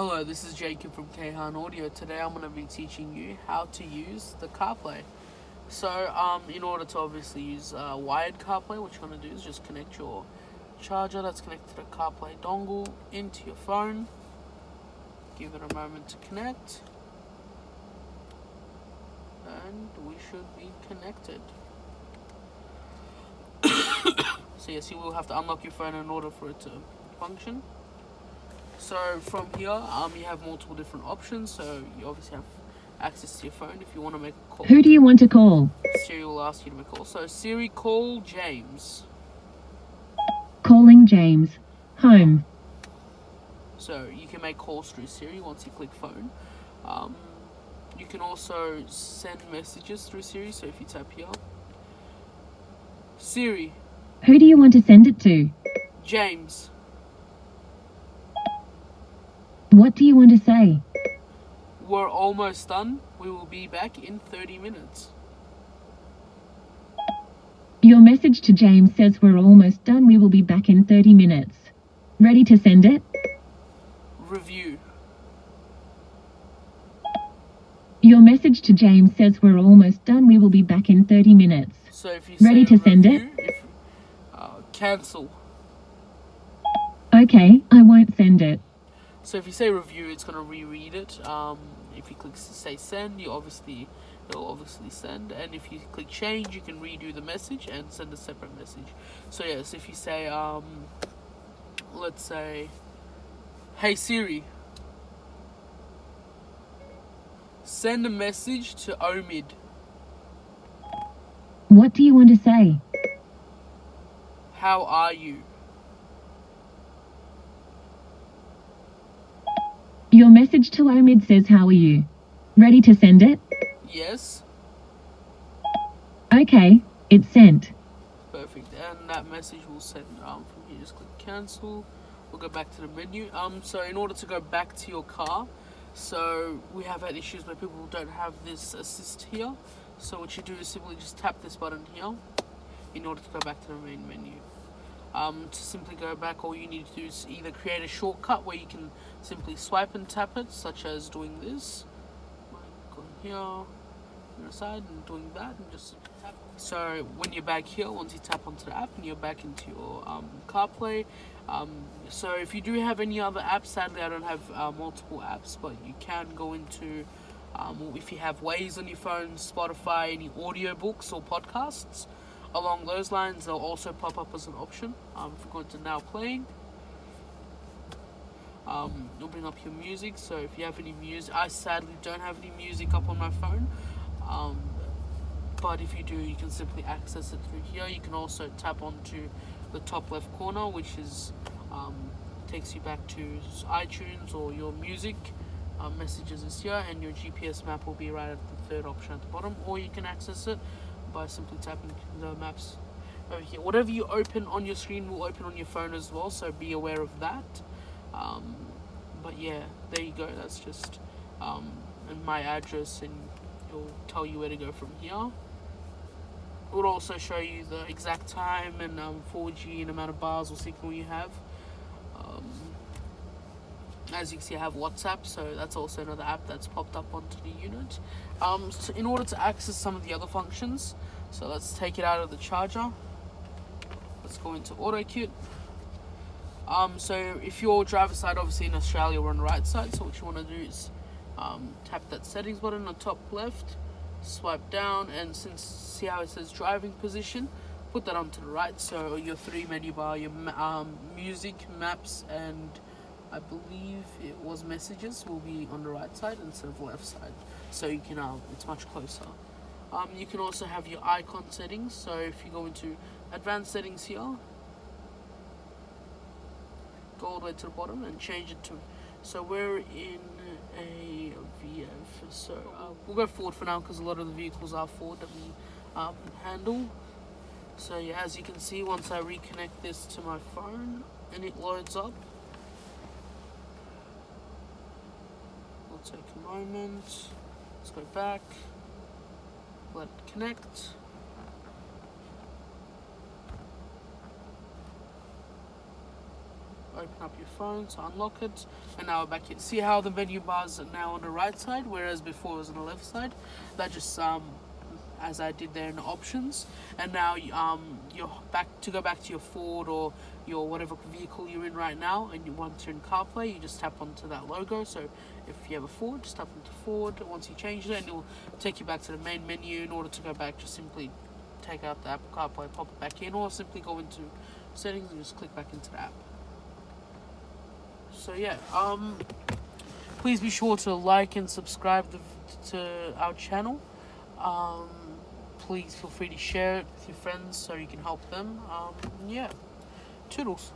Hello, this is Jacob from Kayhan Audio. Today I'm going to be teaching you how to use the CarPlay. So, um, in order to obviously use uh, wired CarPlay, what you're going to do is just connect your charger that's connected to the CarPlay dongle into your phone. Give it a moment to connect. And we should be connected. so yes, you will have to unlock your phone in order for it to function. So from here, um, you have multiple different options. So you obviously have access to your phone if you want to make a call. Who do you want to call? Siri will ask you to make a call. So Siri, call James. Calling James. Home. So you can make calls through Siri once you click phone. Um, you can also send messages through Siri. So if you tap here, Siri, Who do you want to send it to? James. What do you want to say? We're almost done. We will be back in 30 minutes. Your message to James says we're almost done. We will be back in 30 minutes. Ready to send it? Review. Your message to James says we're almost done. We will be back in 30 minutes. So if you Ready to send it? If, uh, cancel. Okay, I won't send it. So if you say review, it's gonna reread it. Um, if you click say send, you obviously it'll obviously send. And if you click change, you can redo the message and send a separate message. So yes, if you say um, let's say, hey Siri, send a message to Omid. What do you want to say? How are you? Your message to Omid says how are you? Ready to send it? Yes. Okay, it's sent. Perfect, and that message will send um, from here. Just click cancel. We'll go back to the menu. Um, so in order to go back to your car, so we have had issues where people don't have this assist here. So what you do is simply just tap this button here in order to go back to the main menu. Um, to simply go back, all you need to do is either create a shortcut where you can simply swipe and tap it, such as doing this. Going here, the side, and doing that, and just tap. So when you're back here, once you tap onto the app, and you're back into your um, CarPlay. Um, so if you do have any other apps, sadly I don't have uh, multiple apps, but you can go into um, if you have Waze on your phone, Spotify, any audiobooks or podcasts along those lines, they'll also pop up as an option. Um, if you go into now playing, um, bring up your music. So if you have any music, I sadly don't have any music up on my phone. Um, but if you do, you can simply access it through here. You can also tap onto the top left corner, which is um, takes you back to iTunes or your music. Um, messages is here, and your GPS map will be right at the third option at the bottom, or you can access it by simply tapping the maps over here. Whatever you open on your screen will open on your phone as well, so be aware of that. Um, but yeah, there you go. That's just um, my address, and it'll tell you where to go from here. It will also show you the exact time and um, 4G and amount of bars or signal you have. Um, as you can see, I have WhatsApp, so that's also another app that's popped up onto the unit. Um, so in order to access some of the other functions, so let's take it out of the charger. Let's go into AutoCute. Um, so if you're driver side, obviously in Australia we're on the right side. So what you want to do is um, tap that settings button on top left, swipe down, and since see how it says driving position, put that onto the right. So your three menu bar, your um, music, maps, and I believe it was messages will be on the right side instead of left side. So you can um, it's much closer. Um, you can also have your icon settings. So if you go into advanced settings here, go all the way to the bottom and change it to. So we're in a VF. So uh, we'll go forward for now because a lot of the vehicles are forward that we um, handle. So yeah, as you can see, once I reconnect this to my phone and it loads up, we'll take a moment. Let's go back. Let connect. Open up your phone, so unlock it, and now we're back here. See how the menu bars are now on the right side, whereas before it was on the left side. That just um, as I did there in the options, and now um, you're back to go back to your Ford or your whatever vehicle you're in right now, and you want you're in CarPlay, you just tap onto that logo. So if you have a Ford, just tap onto Ford. Once you change it, and it'll take you back to the main menu. In order to go back, just simply take out the Apple CarPlay, pop it back in, or simply go into settings and just click back into the app. So yeah, um, please be sure to like and subscribe the, to our channel. Um, please feel free to share it with your friends so you can help them. Um, yeah, toodles.